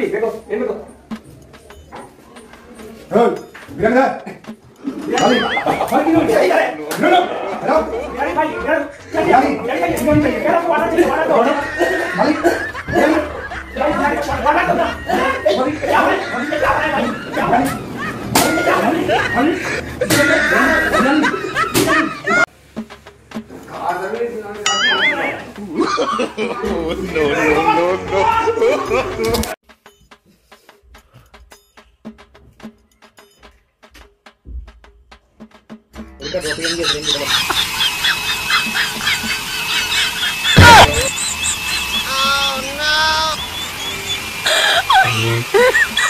빨리 맥어 일 맥어 형 미안해 빨리 빨리 빨리 일어나 일어나 빨리 빨리 일어나 빨리 빨리 빨리 일어나 일어나 와라 좀 와라 좀 빨리 빨리 빨리 와라 좀 빨리 야 빨리 빨리 야 빨리 야 빨리 야 빨리 야 빨리 Oh, no, no, no, no. Oh no!